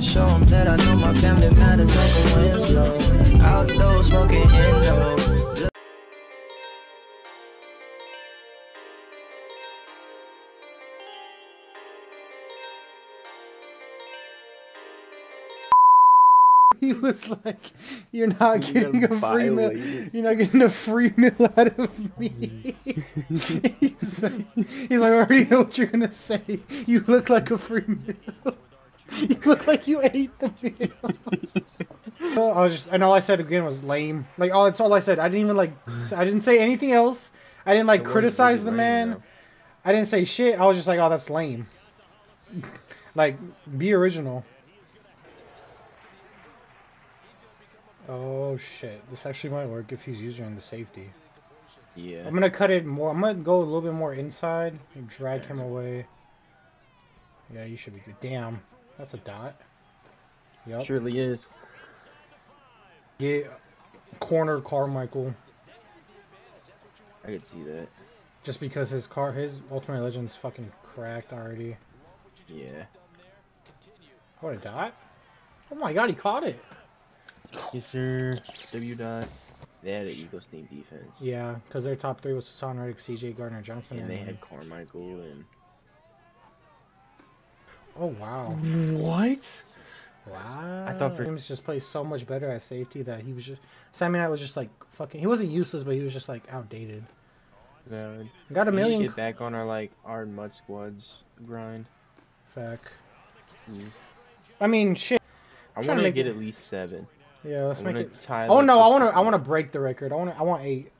can show 'em that I know my family matters like a Winslow. Outdoors smoking indo. He was like, "You're not You getting a got free meal. You're not getting a free meal out of me." he's like, "He's like, I already know what you're gonna say. You look like a free meal. You look like you ate the meal." Oh, I was just, and all I said again was lame. Like, all that's all I said. I didn't even like, I didn't say anything else. I didn't like It criticize the lame, man. though. I didn't say shit. I was just like, "Oh, that's lame." like, be original. Oh shit! This actually might work if he's using the safety. Yeah. I'm gonna cut it more. I'm gonna go a little bit more inside and drag him away. Yeah, you should be good. Damn, that's a dot. Yep. Surely is. Yeah. corner Carmichael I could see that. just because his car, his Ultimate Legend's fucking cracked already. Yeah. What a dot! Oh my god, he caught it. Yes, sir. W dot. They had an Eagles team defense. Yeah, because their top three was Reddick, C.J. Gardner Johnson, And they had Carmichael and. Oh wow. What? Wow. I thought for- James just plays so much better at safety that he was just Sammy Knight was just like fucking. He wasn't useless, but he was just like outdated. Got a we million. Get back on our like our MUT squads grind. Feck. Mm. I mean, shit. I Trying to want to make get it- at least seven. Yeah, let's I make it. tie, Oh like, no, I want to. I want to break the record. I want. to. I want eight.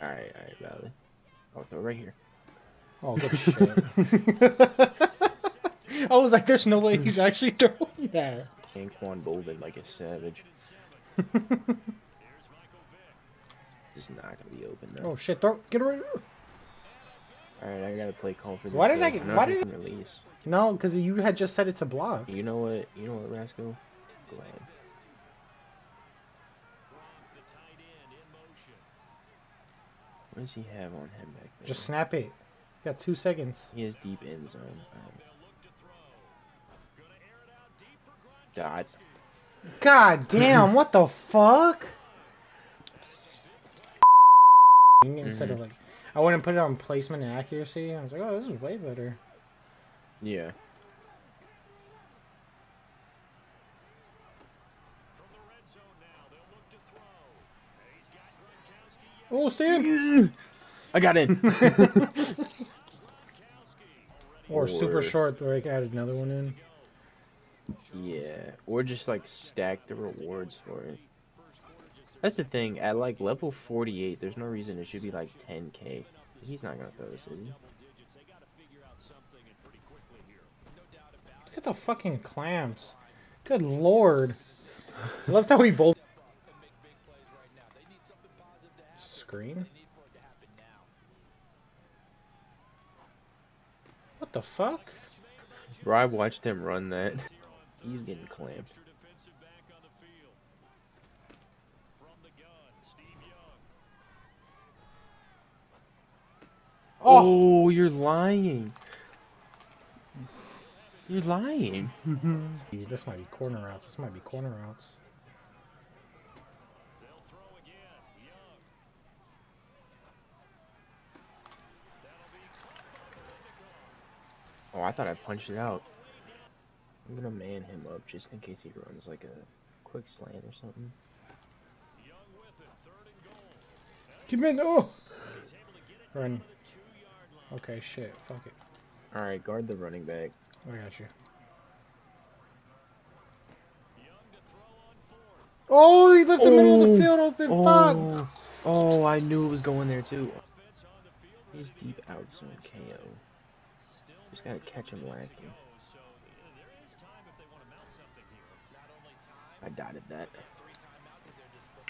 All right, all right, valid. I'll throw it right here. Oh, good shit. I was like, there's no way he's actually throwing that. Anquan Boldin like a savage. Just not gonna be open though. oh shit! Throw. Get right, I gotta play call for this. Why did I get- why did- taking release? No, because you had just set it to block. You know what? You know what, Rascal? Go ahead. What does he have on him back there? Just snap it. You got two seconds. He has deep end zone. Alright. Dot. God damn! what the fuck? Instead of Mhm. like, I wouldn't put it on placement and accuracy. I was like, oh, this is way better. Yeah. Oh, Stan! I got in. or super Or- short, like added another one in. Yeah. Or just like stack the rewards for it. That's the thing. At like level 48, there's no reason it should be like 10k. He's not gonna throw this, is he? Look at the fucking clamps. Good lord. I loved how we both. Screen? What the fuck? Bro, I watched him run that. He's getting clamped. Oh! Oh, you're lying. You're lying. this might be corner routes. This might be corner routes. Oh, I thought I punched it out. I'm gonna man him up just in case he runs like a quick slant or something. Keep in. Oh! Run. Okay, shit. Fuck it. Alright, guard the running back. I got you. Oh, he left the middle of the Oh. field open. Oh, Fuck. oh, I knew it was going there too. He's deep out zone KO. Just gotta catch him lacking. I dotted that.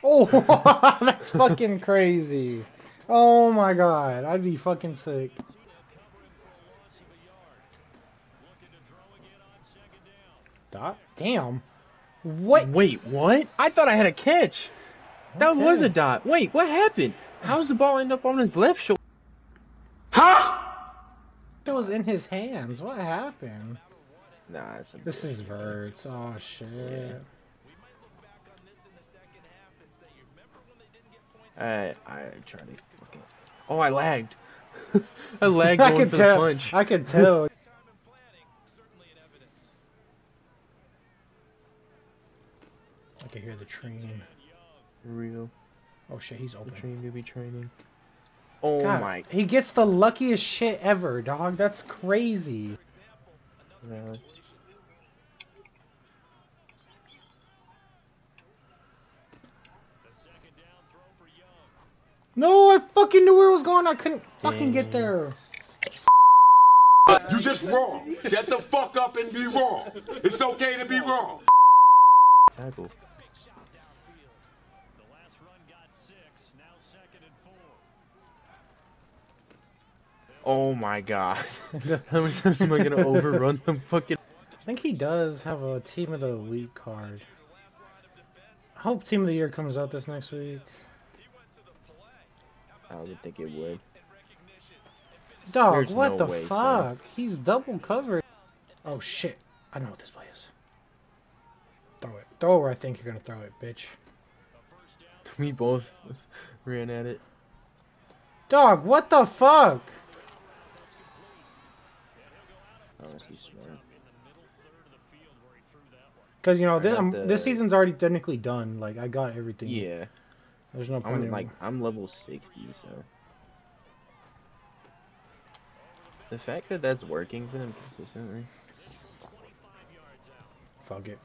Oh, that's fucking crazy. Oh my god, I'd be fucking sick. Dot? Damn. What? Wait, what? I thought I had a catch. That was a dot. Wait, what happened? How's the ball end up on his left shoulder? Huh? It was in his hands. What happened? Nah, it's some This is. Verts. Oh shit. I I tried to fucking. Oh, I lagged. I lagged I going could for tell. the punch. I could tell. I can hear the train. Real. Oh shit, he's open. The train to be training. Oh God, my he gets the luckiest shit ever, dog. That's crazy. god. No, I fucking knew where it was going. I couldn't fucking get there. You just wrong. Shut the fuck up and be wrong. It's okay to be wrong. Tackle. Oh my god. How many times am I gonna overrun the fucking I think he does have a team of the week card. I hope team of the year comes out this next week. I would think it would. Dog, There's what no the way, fuck? He's double covered. Oh shit. I don't know what this play is. Throw it. Throw it where I think you're gonna throw it, bitch. We both ran at it. Dog, what the fuck? Because you know this, um, the- this season's already technically done. Like I got everything. Yeah. There's no point I'm in like I'm level 60, so the fact that that's working for them consistently. fuck it.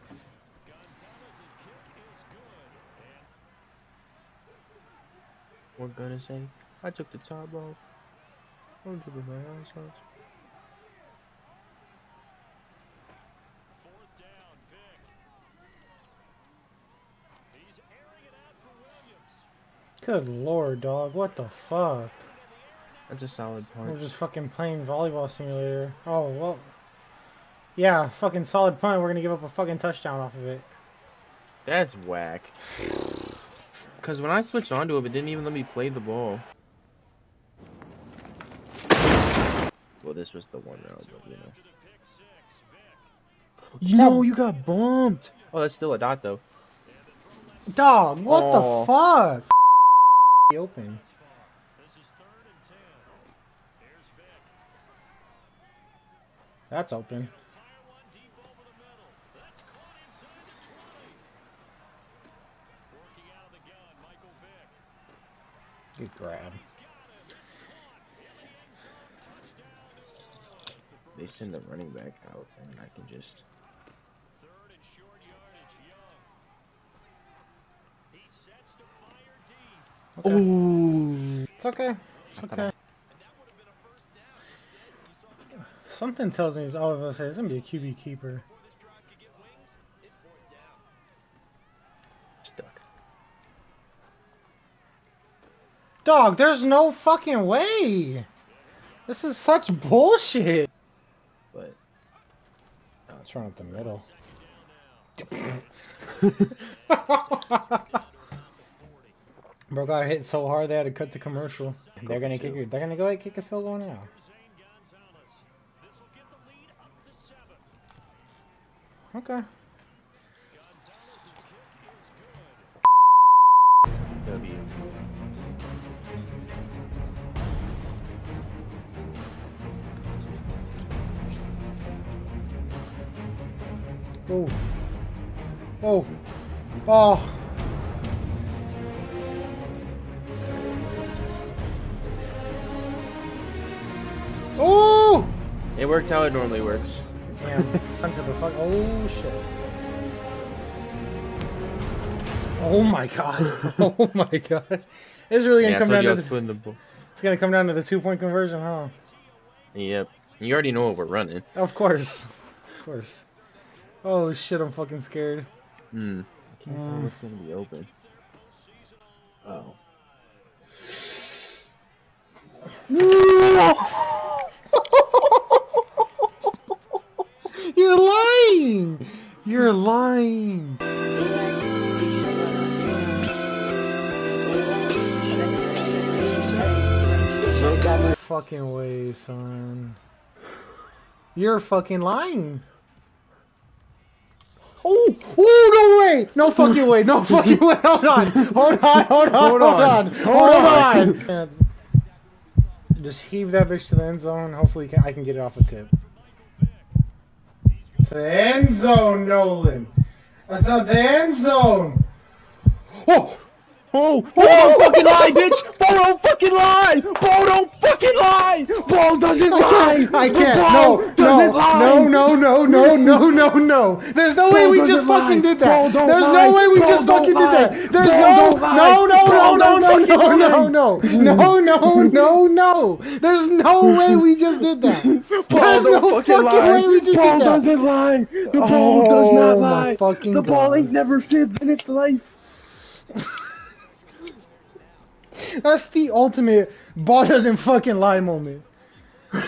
What gonna say? I took the top off. I'm dripping my eyes out. Good lord, dog. What the fuck? That's a solid We're punch. just fucking playing volleyball simulator. Oh well. Yeah, fucking solid punt. We're gonna give up a fucking touchdown off of it. That's whack. Cause when I switched onto it, it didn't even let me play the ball. Well, this was the one round, but you know. No, you got bumped. Oh, that's still a dot though. Dog, what the fuck? Open. That's open. Good grab. They send the running back out, and I can just. Okay. Ooh. It's okay. It's okay. Something tells me it's all of us. It's gonna be a QB keeper. Stuck. Dog, there's no fucking way. This is such bullshit. But Let's run up the middle. Bro got hit so hard they had to cut the commercial. They're gonna kick. They're gonna go ahead and kick a field goal now. Okay. W. Oh. Oh. Oh. It worked how it normally works. Damn. Onto the fuck. Oh shit. Oh my god. Oh my god. It's really gonna Yeah, come down to the, the it's gonna come down to the two point conversion, huh? Yep. You already know what we're running. Of course. Of course. Oh shit, I'm fucking scared. Hmm. I can't tell what's gonna be open. Oh. You're lying! You're lying! Fucking way, son. You're fucking lying. Oh, oh, no way! No fucking way! No fucking way! Hold on! Hold on! Hold on! Hold on! Hold on! Just heave that bitch to the end zone. Hopefully, I can get it off a tip. To the end zone, Nolan. That's not the end zone. Oh! Oh, oh, oh! Bo don't fucking lie, bitch! Bo don't fucking lie! Bo don't fucking lie! Bo doesn't I lie! I can't! ball No! doesn't No! lie! No! No! No! No! No! No! No! There's no way we just doesn't fucking did that. don't There's lie. no way we Bro just fucking did that. There's Bro no don't lie. no no Bro no no no no no lie. No no no no no. There's no way we just did that. There's no fucking fucking way we just ball did that. doesn't lie. The ball Oh, does not lie. fucking the ball God. ain't never lived in its life. That's the ultimate ball doesn't fucking lie moment.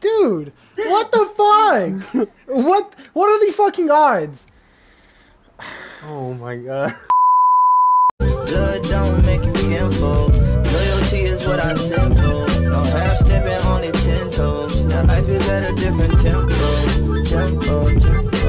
Dude, what the fuck? What what are the fucking odds? Oh my god. Blood don't make you kinfolk. Loyalty is what I send for. No half stepping, only ten toes. Now life is at a different tempo. Tempo, tempo.